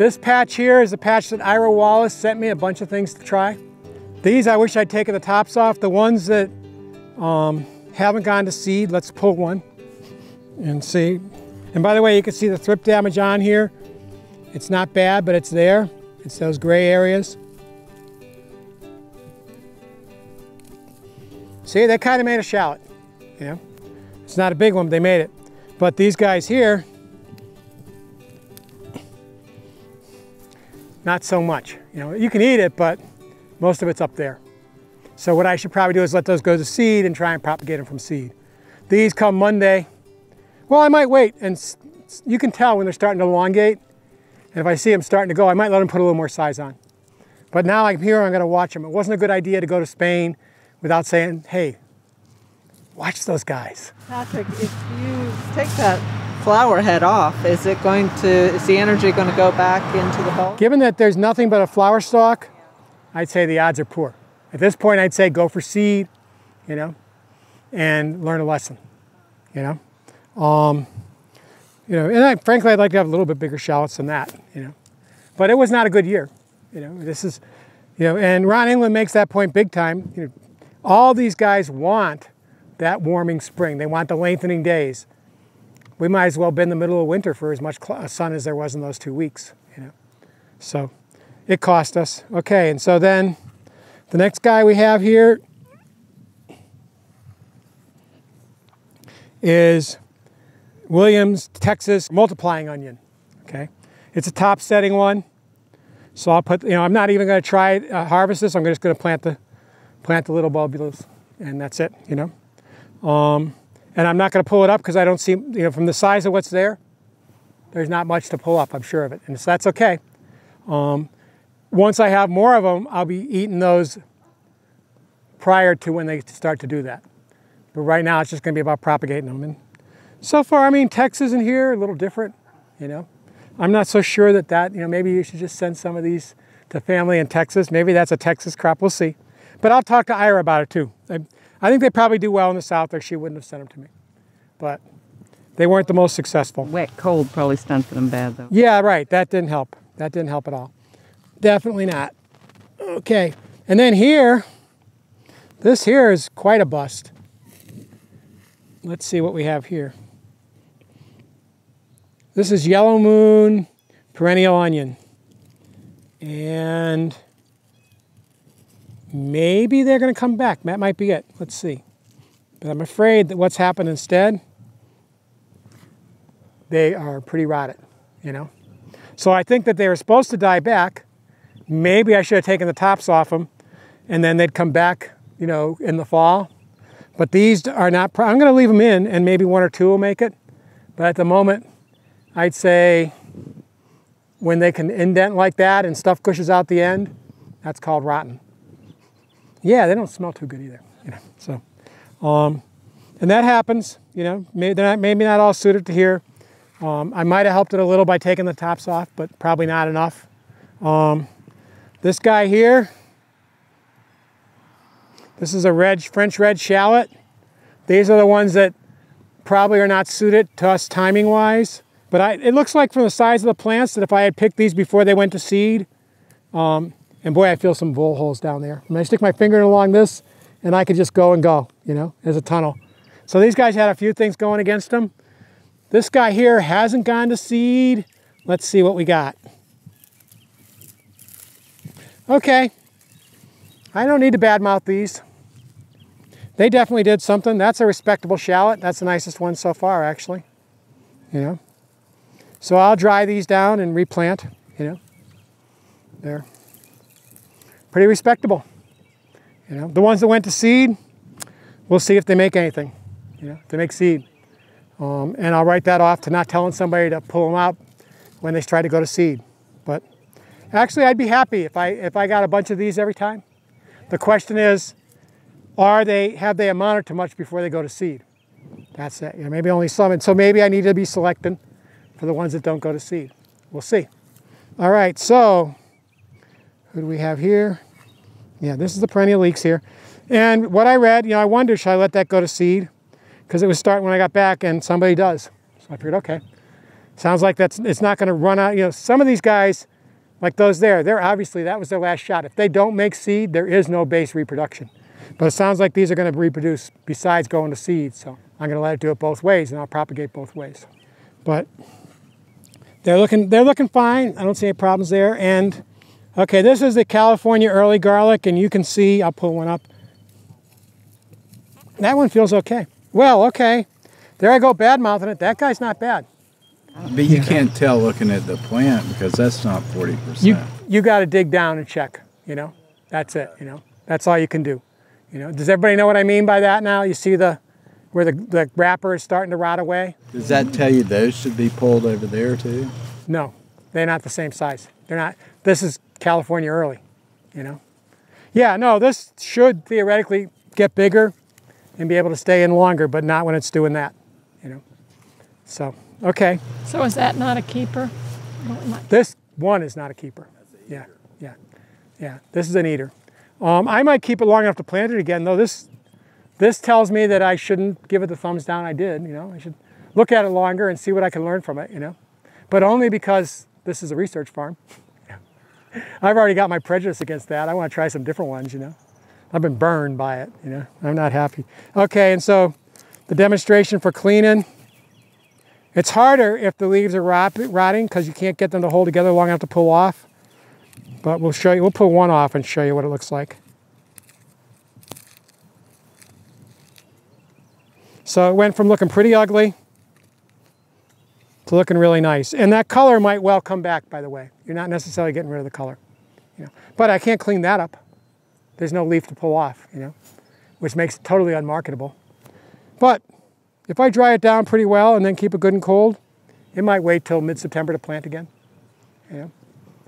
This patch here is a patch that Ira Wallace sent me a bunch of things to try. These I wish I'd taken the tops off. The ones that um, haven't gone to seed, let's pull one and see. And by the way, you can see the thrip damage on here. It's not bad, but it's there. It's those gray areas. See, they kind of made a shallot, know. It's not a big one, but they made it. But these guys here, not so much. You know, you can eat it, but most of it's up there. So what I should probably do is let those go to seed and try and propagate them from seed. These come Monday. Well, I might wait, and you can tell when they're starting to elongate. And if I see them starting to go, I might let them put a little more size on. But now I'm here, I'm gonna watch them. It wasn't a good idea to go to Spain without saying, hey, watch those guys. Patrick, if you take that flower head off, is it going to, is the energy going to go back into the bulb? Given that there's nothing but a flower stalk, I'd say the odds are poor. At this point, I'd say go for seed, you know, and learn a lesson, you know. Um, you know, and I, frankly, I'd like to have a little bit bigger shallots than that, you know. But it was not a good year, you know. This is, you know, and Ron Engeland makes that point big time. You know, all these guys want that warming spring. They want the lengthening days we might as well be in the middle of winter for as much sun as there was in those two weeks, you know. So it cost us. Okay, and so then the next guy we have here is Williams, Texas multiplying onion, okay? It's a top setting one. So I'll put, you know, I'm not even gonna try uh, harvest this. I'm just gonna plant the, plant the little bulbils and that's it, you know. Um, and I'm not going to pull it up because I don't see, you know, from the size of what's there, there's not much to pull up, I'm sure of it. And so that's okay. Um, once I have more of them, I'll be eating those prior to when they start to do that. But right now, it's just going to be about propagating them. And so far, I mean, Texas in here, a little different, you know. I'm not so sure that that, you know, maybe you should just send some of these to family in Texas. Maybe that's a Texas crop, we'll see. But I'll talk to Ira about it too. I, I think they probably do well in the South, or she wouldn't have sent them to me. But they weren't the most successful. Wet, cold probably stunted them bad, though. Yeah, right. That didn't help. That didn't help at all. Definitely not. Okay. And then here, this here is quite a bust. Let's see what we have here. This is Yellow Moon Perennial Onion. And Maybe they're going to come back. That might be it. Let's see. But I'm afraid that what's happened instead, they are pretty rotted, you know. So I think that they were supposed to die back. Maybe I should have taken the tops off them and then they'd come back, you know, in the fall. But these are not, I'm going to leave them in and maybe one or two will make it. But at the moment, I'd say when they can indent like that and stuff gushes out the end, that's called rotten. Yeah, they don't smell too good either. You know, so, um, and that happens. You know, maybe they're not, maybe not all suited to here. Um, I might have helped it a little by taking the tops off, but probably not enough. Um, this guy here, this is a red French red shallot. These are the ones that probably are not suited to us timing wise. But I, it looks like from the size of the plants that if I had picked these before they went to seed, um, and boy, I feel some vole holes down there. I, I stick my finger along this and I could just go and go, you know, there's a tunnel. So these guys had a few things going against them. This guy here hasn't gone to seed. Let's see what we got. Okay, I don't need to badmouth these. They definitely did something. That's a respectable shallot. That's the nicest one so far, actually. You know. So I'll dry these down and replant, you know. There pretty respectable. You know, the ones that went to seed, we'll see if they make anything. You know, if they make seed. Um, and I'll write that off to not telling somebody to pull them out when they try to go to seed. But actually, I'd be happy if I if I got a bunch of these every time. The question is, are they have they amounted to much before they go to seed? That's it. You know, maybe only some. And so maybe I need to be selecting for the ones that don't go to seed. We'll see. All right, so who do we have here? Yeah, this is the perennial leeks here. And what I read, you know, I wonder, should I let that go to seed? Because it was starting when I got back and somebody does. So I figured, okay. Sounds like that's it's not going to run out. You know, some of these guys, like those there, they're obviously that was their last shot. If they don't make seed, there is no base reproduction. But it sounds like these are going to reproduce besides going to seed. So I'm going to let it do it both ways, and I'll propagate both ways. But they're looking they're looking fine. I don't see any problems there. And okay, this is the California early garlic, and you can see I'll pull one up. That one feels okay. Well, okay. There I go bad mouthing it. That guy's not bad. But you can't tell looking at the plant because that's not 40%. You you got to dig down and check. You know, that's it. You know, that's all you can do. You know, does everybody know what I mean by that now? You see the where the, the wrapper is starting to rot away? Does that tell you those should be pulled over there too? No, they're not the same size. They're not. This is California early. You know. Yeah, no, this should theoretically get bigger and be able to stay in longer, but not when it's doing that. You know. So okay. So is that not a keeper? This one is not a keeper. Yeah, yeah, yeah. This is an eater. Um, I might keep it long enough to plant it again, though. This this tells me that I shouldn't give it the thumbs down I did. You know, I should look at it longer and see what I can learn from it. You know, but only because this is a research farm. I've already got my prejudice against that. I want to try some different ones. You know, I've been burned by it. You know, I'm not happy. Okay, and so the demonstration for cleaning. It's harder if the leaves are rot rotting because you can't get them to hold together long enough to pull off. But we'll show you, we'll pull one off and show you what it looks like. So it went from looking pretty ugly looking really nice. And that color might well come back, by the way. You're not necessarily getting rid of the color. You know. But I can't clean that up. There's no leaf to pull off, you know, which makes it totally unmarketable. But if I dry it down pretty well and then keep it good and cold, it might wait till mid-September to plant again. You know,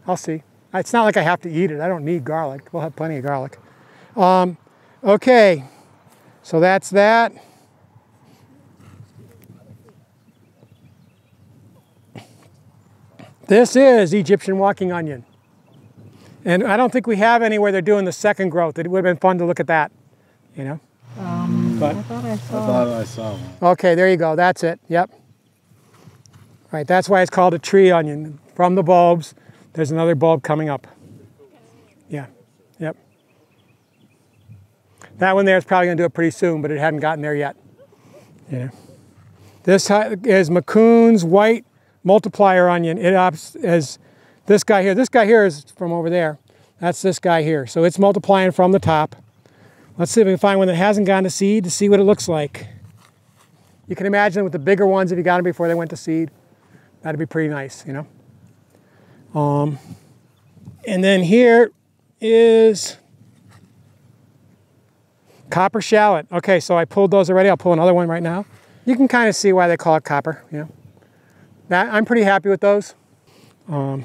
I'll see. It's not like I have to eat it. I don't need garlic. We'll have plenty of garlic. Um, okay, so that's that. This is Egyptian walking onion. And I don't think we have any where they're doing the second growth. It would have been fun to look at that, you know? Um, But- I thought I I saw. thought I saw one. Okay, there you go. That's it. Yep. Right, that's why it's called a tree onion. From the bulbs, there's another bulb coming up. Yeah, yep. That one there is probably going to do it pretty soon, but it hadn't gotten there yet. Yeah. This is McCullar's white multiplier onion. It opts as this guy here. This guy here is from over there. That's this guy here. So it's multiplying from the top. Let's see if we can find one that hasn't gone to seed to see what it looks like. You can imagine with the bigger ones, if you got them before they went to seed, that'd be pretty nice, you know. Um, and then here is copper shallot. Okay, so I pulled those already. I'll pull another one right now. You can kind of see why they call it copper, you know. That, I'm pretty happy with those. Um,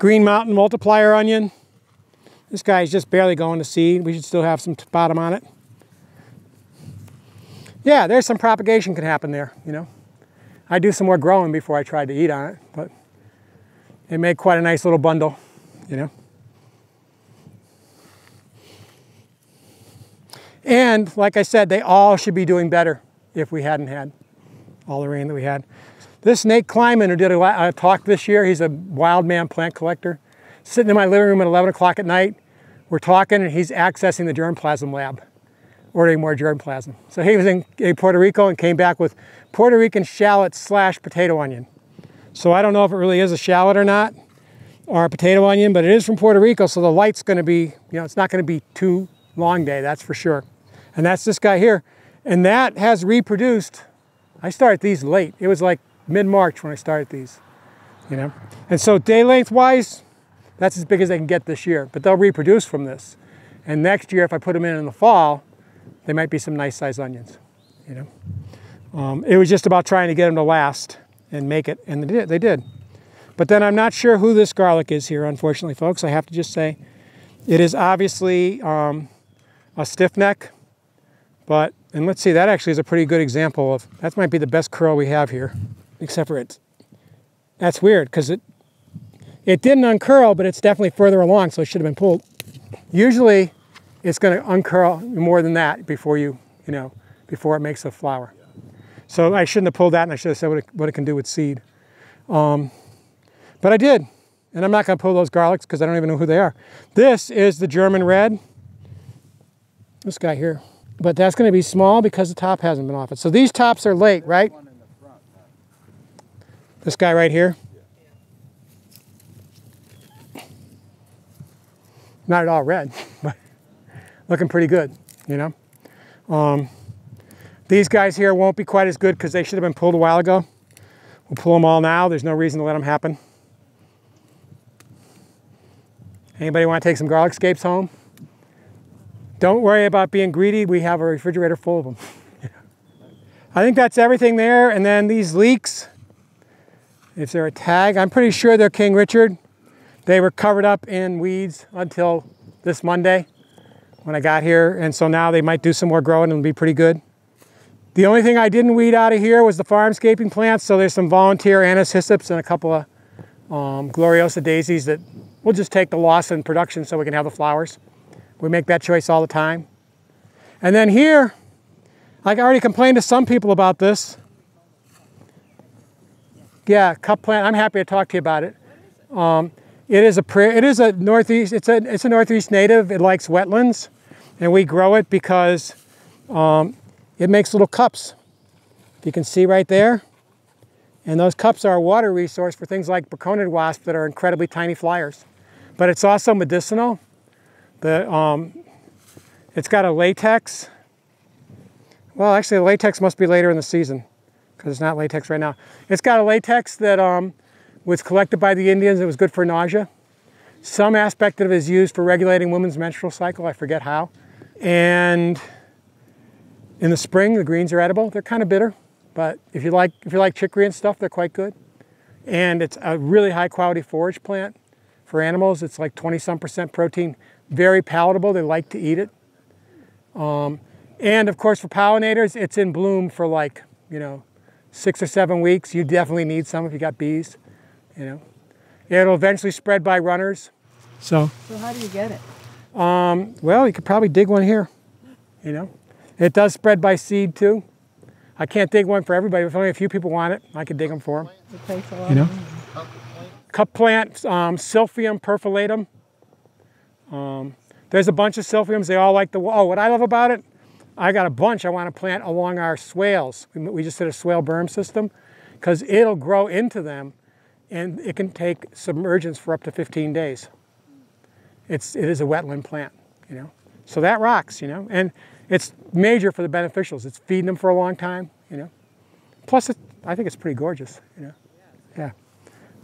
Green Mountain multiplier onion. This guy is just barely going to seed. We should still have some bottom on it. Yeah, there's some propagation can happen there, you know. I do some more growing before I tried to eat on it, but it made quite a nice little bundle, you know. And like I said, they all should be doing better if we hadn't had all the rain that we had. This Nate Kleinman, who did a, a talk this year, he's a wild man plant collector, sitting in my living room at 11 o'clock at night. We're talking, and he's accessing the germplasm lab, ordering more germplasm. So he was in, in Puerto Rico and came back with Puerto Rican shallot slash potato onion. So I don't know if it really is a shallot or not, or a potato onion, but it is from Puerto Rico, so the light's going to be, you know, it's not going to be too long day, that's for sure. And that's this guy here. And that has reproduced. I started these late. It was like mid-March when I started these, you know. And so day length wise, that's as big as they can get this year, but they'll reproduce from this. And next year, if I put them in in the fall, they might be some nice sized onions, you know. Um, it was just about trying to get them to last and make it, and they did. They did. But then I'm not sure who this garlic is here, unfortunately, folks. I have to just say, it is obviously um, a stiff neck, but and let's see, that actually is a pretty good example of that might be the best curl we have here, except for it. That's weird because it it didn't uncurl, but it's definitely further along, so it should have been pulled. Usually, it's going to uncurl more than that before you you know before it makes a flower. So I shouldn't have pulled that and I should have said what it, what it can do with seed. Um, but I did. And I'm not going to pull those garlics because I don't even know who they are. This is the German red. This guy here. But that's going to be small because the top hasn't been off it. So these tops are late, right? This guy right here. Not at all red, but looking pretty good, you know. Um, these guys here won't be quite as good because they should have been pulled a while ago. We'll pull them all now. There's no reason to let them happen. Anybody want to take some garlic scapes home? Don't worry about being greedy. We have a refrigerator full of them. I think that's everything there. And then these leeks, if they're a tag, I'm pretty sure they're King Richard. They were covered up in weeds until this Monday when I got here. And so now they might do some more growing and be pretty good. The only thing I didn't weed out of here was the farmscaping plants. So there's some volunteer anise hyssops and a couple of um, Gloriosa daisies that we'll just take the loss in production so we can have the flowers. We make that choice all the time. And then here, like I already complained to some people about this. Yeah, cup plant. I'm happy to talk to you about it. Um, it is a it is a northeast. It's a it's a northeast native. It likes wetlands, and we grow it because um, it makes little cups. If You can see right there. And those cups are a water resource for things like Braconid wasps that are incredibly tiny flyers. But it's also medicinal. The, um, it's got a latex. Well, actually, the latex must be later in the season because it's not latex right now. It's got a latex that um, was collected by the Indians. It was good for nausea. Some aspect of it is used for regulating women's menstrual cycle. I forget how. And in the spring, the greens are edible. They're kind of bitter, but if you like if you like chicory and stuff, they're quite good. And it's a really high quality forage plant for animals. It's like 20 some percent protein, very palatable. They like to eat it. Um, and of course, for pollinators, it's in bloom for like you know six or seven weeks. You definitely need some if you got bees. You know, it'll eventually spread by runners. So, So how do you get it? um, well, you could probably dig one here. You know, it does spread by seed too. I can't dig one for everybody. If only a few people want it, I could dig them for them. It takes a lot. You know, of- cup plant, um, Silphium perfoliatum. Um, there's a bunch of Silphiums. They all like the, oh, what I love about it, I got a bunch I want to plant along our swales. We, just did a swale berm system because it'll grow into them and it can take submergence for up to 15 days. It's, it is a wetland plant, you know. So that rocks, you know, and it's major for the beneficials. It's feeding them for a long time, you know. Plus, it, I think it's pretty gorgeous, you know. Yeah.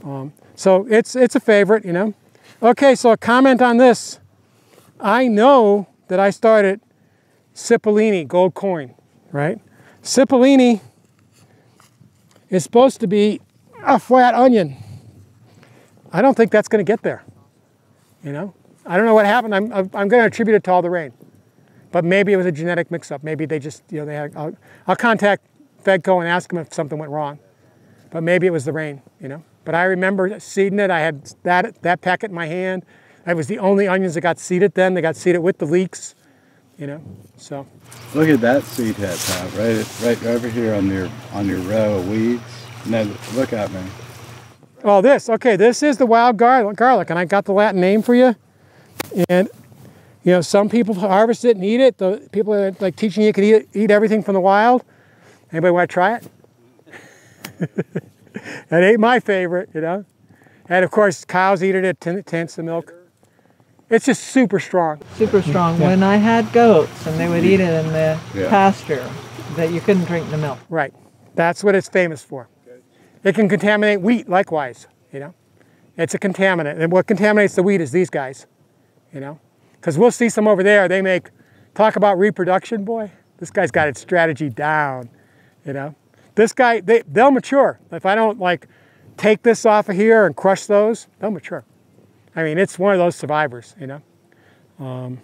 Um, so it's, it's a favorite, you know. Okay, so a comment on this. I know that I started Cipollini gold coin, right? Cipollini is supposed to be a flat onion. I don't think that's going to get there, you know. I don't know what happened. I'm, I'm going to attribute it to all the rain. But maybe it was a genetic mix-up. Maybe they just, you know, they had, I'll, I'll contact Fedco and ask them if something went wrong. But maybe it was the rain, you know. But I remember seeding it. I had that, that packet in my hand. I was the only onions that got seeded then. They got seeded with the leeks, you know. So Look at that seed head, Tom, right, right over here on your on your row of weeds. Now look at me. Oh, this. Okay, this is the wild garlic, garlic, and I got the Latin name for you. And you know, some people harvest it and eat it. The people are like teaching you can eat eat everything from the wild. Anybody want to try it? that ain't my favorite, you know. And of course, cows eat it. It tin- tints the milk. It's just super strong. Super strong. Yeah. When I had goats and they would eat it in the Yeah. pasture, that you couldn't drink the milk. Right. That's what it's famous for. It can contaminate wheat likewise, you know. It's a contaminant. And what contaminates the wheat is these guys, you know. Because we'll see some over there. They make, talk about reproduction, boy. This guy's got its strategy down, you know. This guy, they, they'll mature. If I don't like take this off of here and crush those, they'll mature. I mean, it's one of those survivors, you know. Um,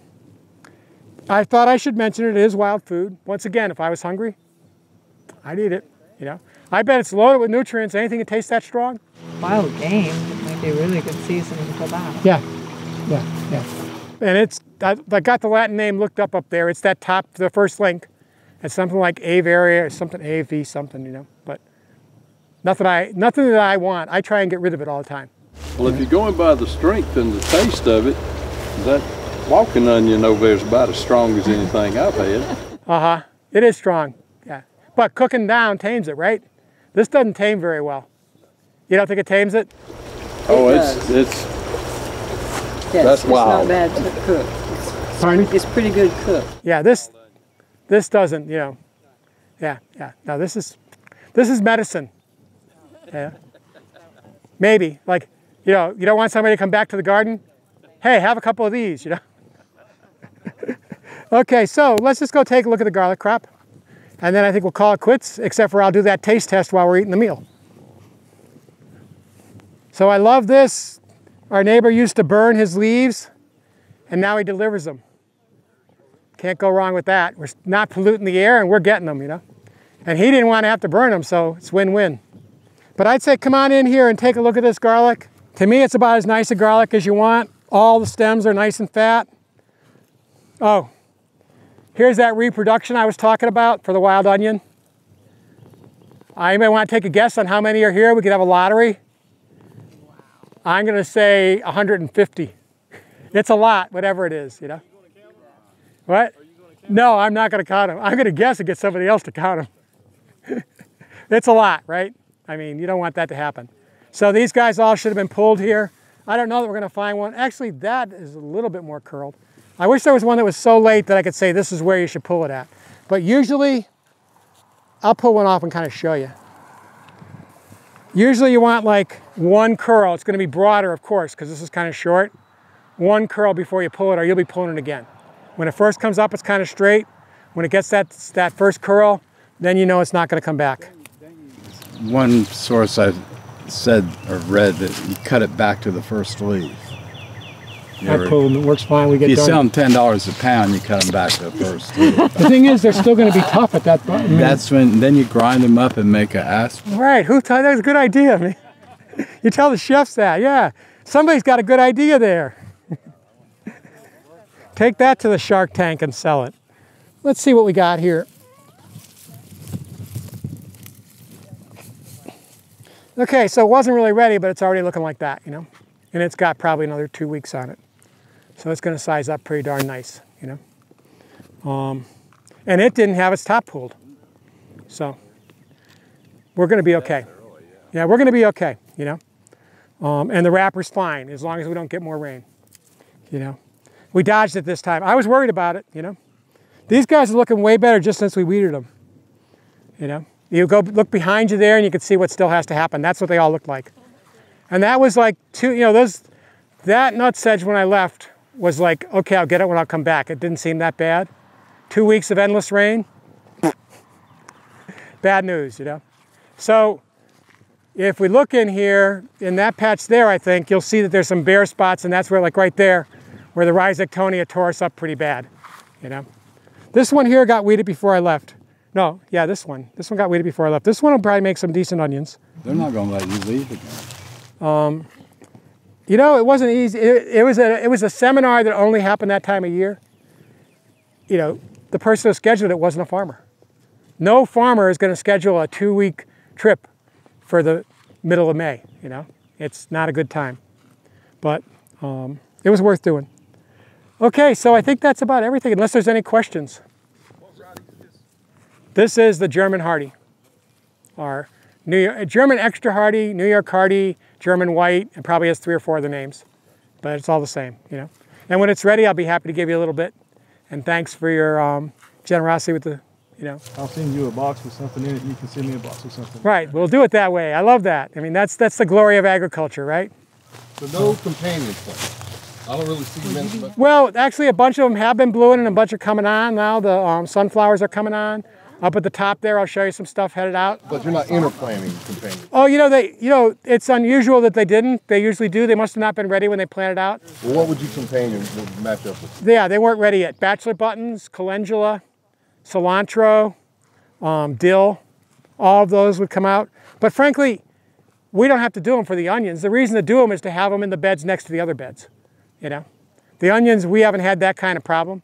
I thought I should mention it. It is wild food. Once again, if I was hungry, I'd eat it, you know. I bet it's loaded with nutrients. Anything that tastes that strong? Wild game might be a really good seasoning for that. Yeah, yeah, yeah. And it's, I, I got the Latin name looked up up there. It's that top, the first link. It's something like Avaria or something AV something, you know. But nothing I nothing that I want. I try and get rid of it all the time. Well, if you're going by the strength and the taste of it, that walking onion over there is about as strong as anything I've had. Uh huh. It is strong. Yeah. But cooking down tames it, right? This doesn't tame very well. You don't think it tames it? Oh, does. it's it's Yes, That's it's wild. not bad to cook. It's, Pardon? it's pretty good cooked. Yeah. This this doesn't. You know. Yeah. Yeah. No. This is this is medicine. Yeah. Maybe like you know you don't want somebody to come back to the garden. Hey, have a couple of these. You know. okay. So let's just go take a look at the garlic crop, and then I think we'll call it quits. Except for I'll do that taste test while we're eating the meal. So I love this. Our neighbor used to burn his leaves, and now he delivers them. Can't go wrong with that. We're not polluting the air, and we're getting them, you know. And he didn't want to have to burn them, so it's win-win. But I'd say come on in here and take a look at this garlic. To me, it's about as nice a garlic as you want. All the stems are nice and fat. Oh, here's that reproduction I was talking about for the wild onion. I may want to take a guess on how many are here. We could have a lottery. I'm going to say 150. It's a lot, whatever it is, you know. What? No, I'm not going to count them. I'm going to guess and get somebody else to count them. it's a lot, right? I mean, you don't want that to happen. So these guys all should have been pulled here. I don't know that we're going to find one. Actually, that is a little bit more curled. I wish there was one that was so late that I could say this is where you should pull it at. But usually, I'll pull one off and kind of show you. Usually you want like one curl. It's going to be broader, of course, because this is kind of short. One curl before you pull it, or you'll be pulling it again. When it first comes up, it's kind of straight. When it gets that, that first curl, then you know it's not going to come back. One source I said or read that you cut it back to the first leaf. You I ever- pull them, it works fine. We if get you done. sell them ten dollars a pound, you cut them back to the first leaf. The thing is, they're still going to be tough at that point. That's when then you grind them up and make an asphalt. Right, who told that's a good idea. You tell the chefs that, yeah. Somebody's got a good idea there. Take that to the shark tank and sell it. Let's see what we got here. Okay, so it wasn't really ready, but it's already looking like that, you know? And it's got probably another two weeks on it. So it's gonna size up pretty darn nice, you know? Um, and it didn't have its top pulled. So we're gonna be okay. Yeah, we're gonna be okay, you know? Um, and the wrapper's fine as long as we don't get more rain, you know? We dodged it this time. I was worried about it, you know? These guys are looking way better just since we weeded them, you know? You go look behind you there and you can see what still has to happen. That's what they all look like. And that was like two, you know, those, that nut sedge when I left was like, okay, I'll get it when I'll come back. It didn't seem that bad. Two weeks of endless rain, bad news, you know? So if we look in here, in that patch there, I think, you'll see that there's some bare spots, and that's where, like right there, where the Rhizoctonia tore us up pretty bad, you know? This one here got weeded before I left. No, yeah, this one. This one got weeded before I left. This one will probably make some decent onions. They're not going to let you leave again. You know, it wasn't easy. It, it was a it was a seminar that only happened that time of year. You know, the person who scheduled it wasn't a farmer. No farmer is going to schedule a two-week trip for the middle of May. You know, it's not a good time, but um, it was worth doing. Okay, so I think that's about everything. Unless there's any questions. This is the German Hardy, our New York, German Extra Hardy, New York Hardy, German White, and probably has three or four other names, but it's all the same, you know. And when it's ready, I'll be happy to give you a little bit. And thanks for your um, generosity with the, you know. I'll send you a box with something in it. You can send me a box with something. Right, we'll do it that way. I love that. I mean, that's that's the glory of agriculture, right? So no companion plant. I don't really see many, but Well, actually, a bunch of them have been blooming, and a bunch are coming on now. The um, sunflowers are coming on. Up at the top there, I'll show you some stuff headed out. but you're not interplanting companion. Oh, you know, they, you know, it's unusual that they didn't. They usually do. They must have not been ready when they planted out. Well, what would you companion match up with? Yeah, they weren't ready yet. Bachelor buttons, calendula, cilantro, um, dill, all of those would come out. But frankly, we don't have to do them for the onions. The reason to do them is to have them in the beds next to the other beds. You know, the onions we haven't had that kind of problem.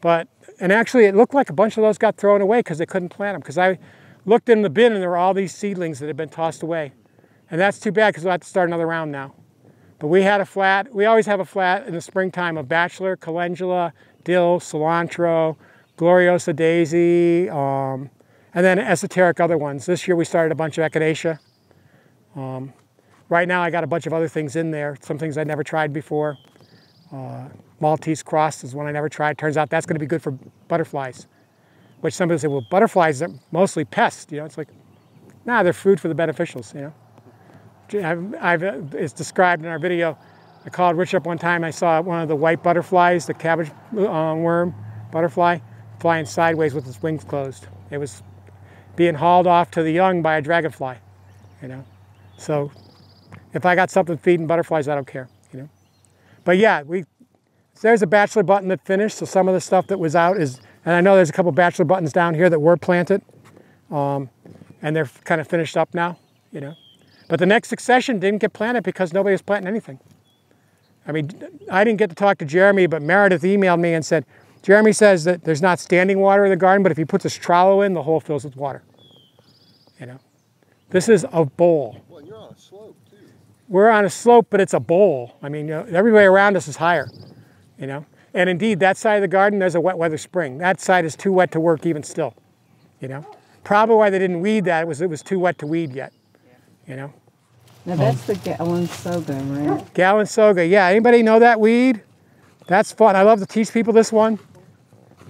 But, and actually it looked like a bunch of those got thrown away because they couldn't plant them. Because I looked in the bin and there were all these seedlings that had been tossed away. And that's too bad because we'll have to start another round now. But we had a flat, we always have a flat in the springtime of bachelor, calendula, dill, cilantro, gloriosa daisy, um, and then esoteric other ones. This year we started a bunch of echinacea. Um, right now I got a bunch of other things in there, some things I'd never tried before. Uh, Maltese cross is one I never tried. Turns out that's going to be good for butterflies, which some people say, well, butterflies are mostly pests. You know, it's like, nah, they're food for the beneficials, you know. I've, I've, uh, it's described in our video. I called Rich up one time. I saw one of the white butterflies, the cabbage uh, worm butterfly, flying sideways with its wings closed. It was being hauled off to the young by a dragonfly, you know. So if I got something feeding butterflies, I don't care, you know. But yeah, we there's a bachelor button that finished. So some of the stuff that was out is, and I know there's a couple bachelor buttons down here that were planted, um, and they're kind of finished up now, you know. But the next succession didn't get planted because nobody was planting anything. I mean, I didn't get to talk to Jeremy, but Meredith emailed me and said, Jeremy says that there's not standing water in the garden, but if he puts a trowel in, the hole fills with water. You know, this is a bowl. Well, you're on a slope. We're on a slope, but it's a bowl. I mean, you know, everybody around us is higher, you know. And indeed, that side of the garden, there's a wet weather spring. That side is too wet to work even still, you know. Probably why they didn't weed that was it was too wet to weed yet, you know. Now that's the gallon sorghum, right? Galinsoga, yeah. Anybody know that weed? That's fun. I love to teach people this one.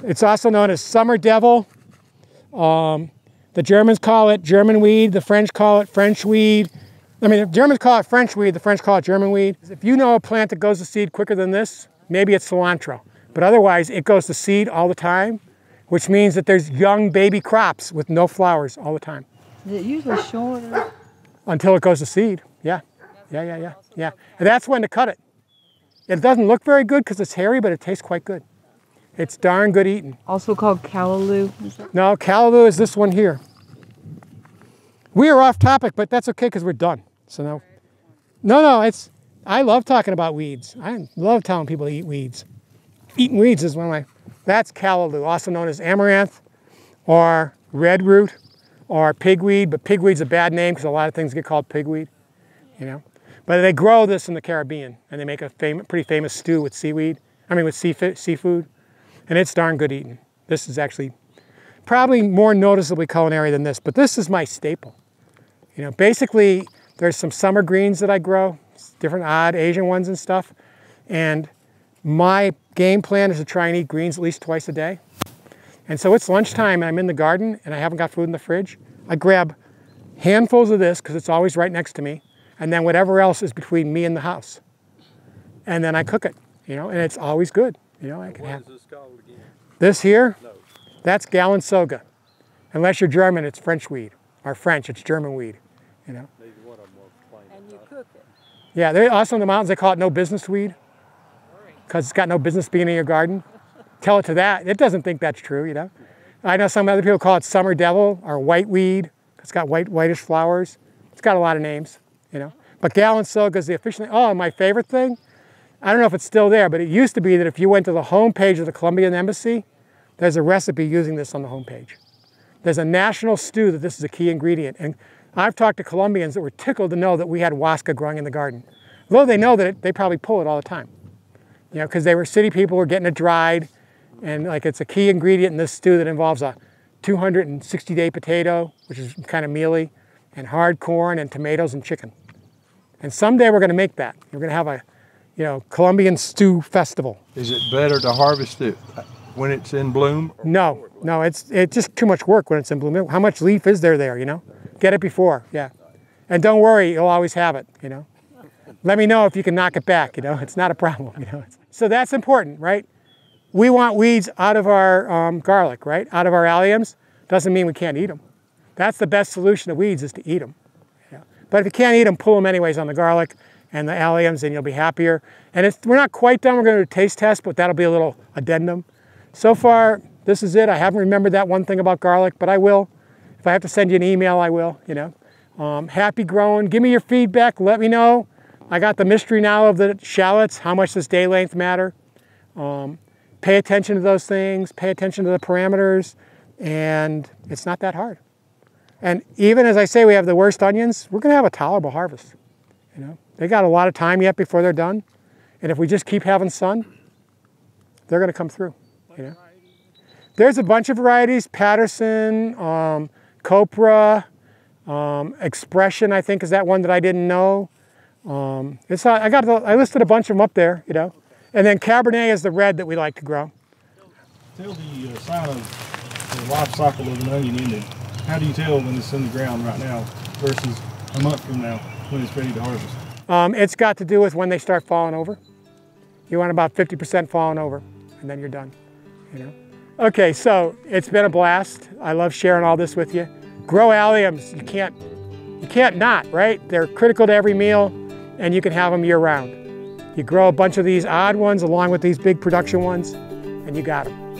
It's also known as summer devil. Um, the Germans call it German weed. The French call it French weed. I mean, the Germans call it French weed. The French call it German weed. If you know a plant that goes to seed quicker than this, maybe it's cilantro. But otherwise, it goes to seed all the time, which means that there's young baby crops with no flowers all the time Is it usually shorter? until it goes to seed. Yeah, yeah, yeah, yeah, yeah. And that's when to cut it. It doesn't look very good because it's hairy, but it tastes quite good. It's darn good eating. Also called callaloo. No, callaloo is this one here. We are off topic, but that's okay because we're done. So no, no, no. It's I love talking about weeds. I love telling people to eat weeds. Eating weeds is one of my. That's callaloo, also known as amaranth, or red root, or pigweed. But pigweed's a bad name because a lot of things get called pigweed. You know, but they grow this in the Caribbean, and they make a fam- pretty famous stew with seaweed. I mean, with seafood, and it's darn good eating. This is actually probably more noticeably culinary than this, but this is my staple. You know, basically, there's some summer greens that I grow, different odd Asian ones and stuff, and my game plan is to try and eat greens at least twice a day. And so it's lunchtime and I'm in the garden and I haven't got food in the fridge. I grab handfuls of this because it's always right next to me, and then whatever else is between me and the house. And then I cook it, you know, and it's always good. You know, I can have What is this called again? this here, No. that's galinsoga. Unless you're German, it's French weed. Or French, it's German weed. You know. Neither one of them were plain. And you cook it. Yeah, they also in the mountains they call it no business weed. Because it's got no business being in your garden. Tell it to that. It doesn't think that's true, you know. I know some other people call it summer devil or white weed. It's got white whitish flowers. It's got a lot of names, you know. But galinsoga is the official name. Oh, my favorite thing, I don't know if it's still there, but it used to be that if you went to the homepage of the Colombian Embassy, there's a recipe using this on the homepage. There's a national stew that this is a key ingredient. And I've talked to Colombians that were tickled to know that we had guasca growing in the garden. Although they know that it, they probably pull it all the time. You know, because they were city people were getting it dried. And like it's a key ingredient in this stew that involves a 260 day potato, which is kind of mealy, and hard corn and tomatoes and chicken. And someday we're going to make that. We're going to have a, you know, Colombian stew festival. Is it better to harvest it when it's in bloom? No, no, it's it's just too much work when it's in bloom. How much leaf is there there, you know? Get it before, yeah. And don't worry, you'll always have it, you know? Let me know if you can knock it back, you know? It's not a problem, you know? So that's important, right? We want weeds out of our um, garlic, right? Out of our alliums. Doesn't mean we can't eat them. That's the best solution to weeds is to eat them. Yeah. But if you can't eat them, pull them anyways on the garlic and the alliums and you'll be happier. And we're not quite done, we're going to do a taste test, but that'll be a little addendum. So far, this is it. I haven't remembered that one thing about garlic, but I will. If I have to send you an email, I will, you know. Um, happy growing. Give me your feedback. Let me know. I got the mystery now of the shallots. How much does day length matter? Um, pay attention to those things, pay attention to the parameters, and it's not that hard. And even as I say we have the worst onions, we're gonna have a tolerable harvest. You know, they got a lot of time yet before they're done. And if we just keep having sun, they're gonna come through, you know. There's a bunch of varieties, Patterson, um, Copra, um, Expression, I think is that one that I didn't know. Um, it's, I got, I listed a bunch of them up there, you know. And then Cabernet is the red that we like to grow. Tell the uh, sign of the life cycle of an onion ended. How do you tell when it's in the ground right now versus a month from now when it's ready to harvest? Um, it's got to do with when they start falling over. You want about 50% falling over, and then you're done. You know. Okay, so it's been a blast. I love sharing all this with you. Grow alliums. You can't, you can't not, right? They're critical to every meal, and you can have them year round. You grow a bunch of these odd ones along with these big production ones, and you got them.